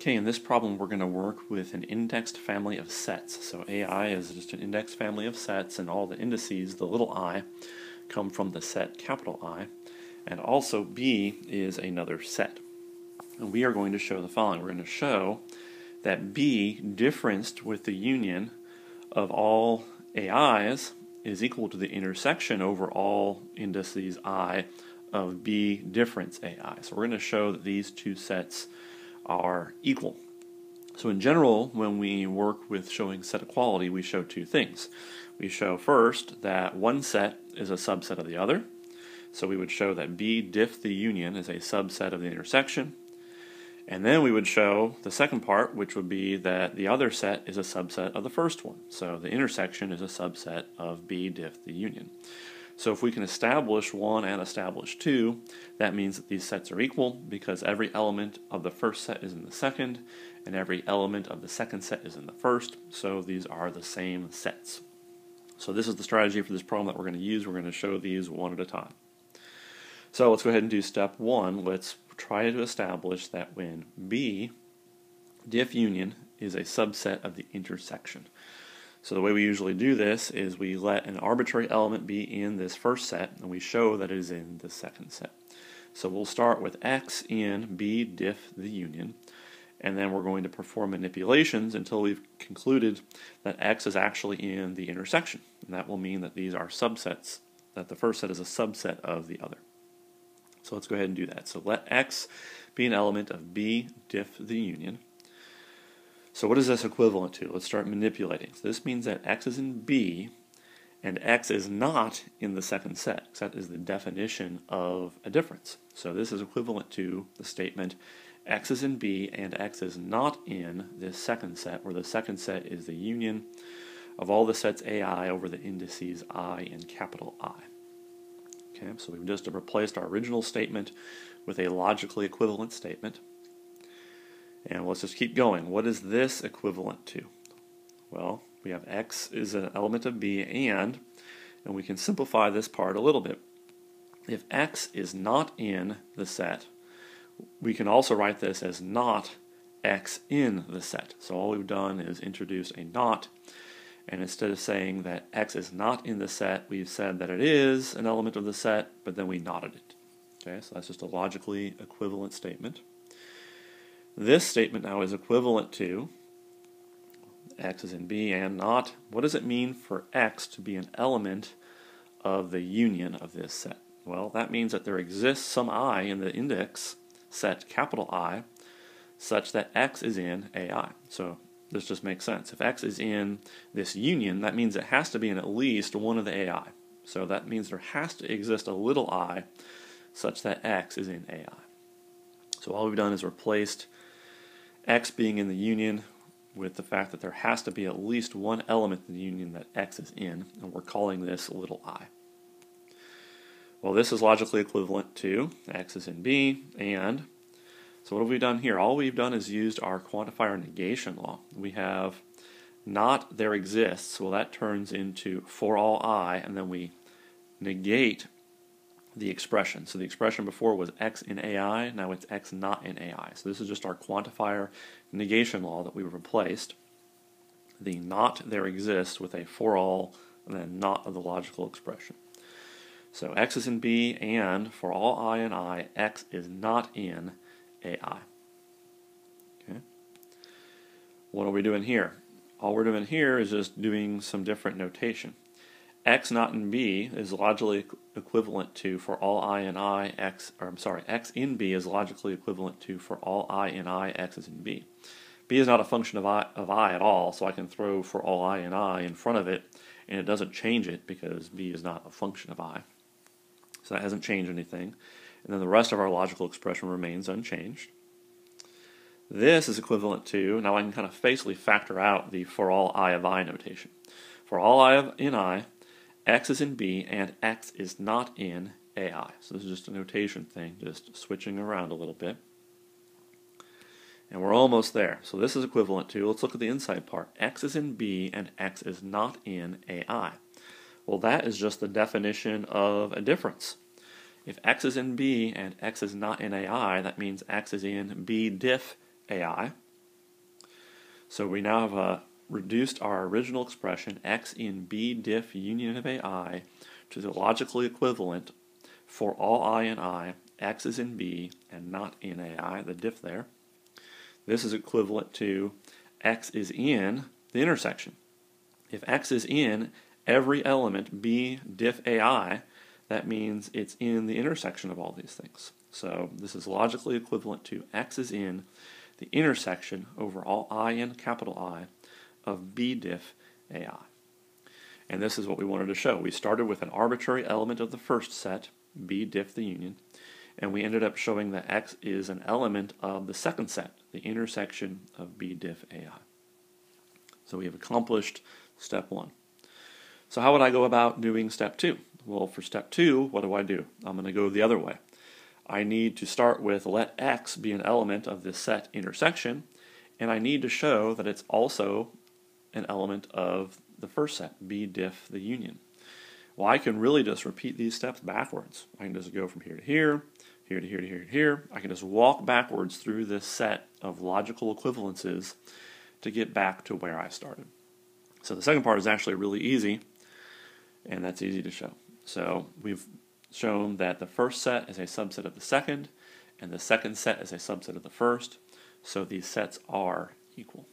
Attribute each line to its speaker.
Speaker 1: Okay, in this problem we're going to work with an indexed family of sets. So AI is just an indexed family of sets and all the indices, the little i, come from the set capital I. And also B is another set. And we are going to show the following. We're going to show that B differenced with the union of all AIs is equal to the intersection over all indices I of B difference AI. So we're going to show that these two sets are equal. So in general, when we work with showing set equality, we show two things. We show first that one set is a subset of the other. So we would show that B diff the union is a subset of the intersection. And then we would show the second part, which would be that the other set is a subset of the first one. So the intersection is a subset of B diff the union. So if we can establish 1 and establish 2, that means that these sets are equal because every element of the first set is in the second, and every element of the second set is in the first, so these are the same sets. So this is the strategy for this problem that we're going to use. We're going to show these one at a time. So let's go ahead and do step 1. Let's try to establish that when B diff union is a subset of the intersection. So the way we usually do this is we let an arbitrary element be in this first set, and we show that it is in the second set. So we'll start with x in B diff the union, and then we're going to perform manipulations until we've concluded that x is actually in the intersection. And that will mean that these are subsets, that the first set is a subset of the other. So let's go ahead and do that. So let x be an element of B diff the union. So what is this equivalent to? Let's start manipulating. So this means that x is in B and x is not in the second set. That is the definition of a difference. So this is equivalent to the statement x is in B and x is not in this second set, where the second set is the union of all the sets AI over the indices I and capital I. Okay, so we've just replaced our original statement with a logically equivalent statement. And let's just keep going. What is this equivalent to? Well, we have x is an element of b and, and we can simplify this part a little bit. If x is not in the set, we can also write this as not x in the set. So all we've done is introduce a not, and instead of saying that x is not in the set, we've said that it is an element of the set, but then we knotted it. Okay, so that's just a logically equivalent statement. This statement now is equivalent to x is in B and not. What does it mean for x to be an element of the union of this set? Well, that means that there exists some i in the index set, capital I, such that x is in AI. So this just makes sense. If x is in this union, that means it has to be in at least one of the AI. So that means there has to exist a little i such that x is in AI. So all we've done is replaced x being in the union with the fact that there has to be at least one element in the union that x is in, and we're calling this little i. Well, this is logically equivalent to x is in b, and so what have we done here? All we've done is used our quantifier negation law. We have not there exists, well that turns into for all i, and then we negate the expression. So the expression before was x in AI, now it's x not in AI. So this is just our quantifier negation law that we replaced. The not there exists with a for all and then not of the logical expression. So x is in B and for all i and i, x is not in AI. Okay. What are we doing here? All we're doing here is just doing some different notation x not in b is logically equivalent to for all i in i x or I'm sorry x in b is logically equivalent to for all i in i x is in b. b is not a function of i of i at all, so I can throw for all i in i in front of it, and it doesn't change it because b is not a function of i. So that hasn't changed anything, and then the rest of our logical expression remains unchanged. This is equivalent to now I can kind of basically factor out the for all i of i notation. For all i of in i x is in B and x is not in AI. So this is just a notation thing, just switching around a little bit. And we're almost there. So this is equivalent to, let's look at the inside part. x is in B and x is not in AI. Well, that is just the definition of a difference. If x is in B and x is not in AI, that means x is in B diff AI. So we now have uh, reduced our original expression x in b diff union of ai to the logically equivalent for all i in i, x is in b and not in ai, the diff there. This is equivalent to x is in the intersection. If x is in every element b diff ai, that means it's in the intersection of all these things. So this is logically equivalent to x is in the intersection over all i in capital I of b diff ai. And this is what we wanted to show. We started with an arbitrary element of the first set, b diff the union, and we ended up showing that x is an element of the second set, the intersection of b diff ai. So we have accomplished step one. So how would I go about doing step two? Well, for step two, what do I do? I'm going to go the other way. I need to start with let x be an element of this set intersection, and I need to show that it's also an element of the first set, b diff the union. Well, I can really just repeat these steps backwards. I can just go from here to here, here to here to here to here. I can just walk backwards through this set of logical equivalences to get back to where I started. So the second part is actually really easy, and that's easy to show. So we've shown that the first set is a subset of the second, and the second set is a subset of the first, so these sets are equal.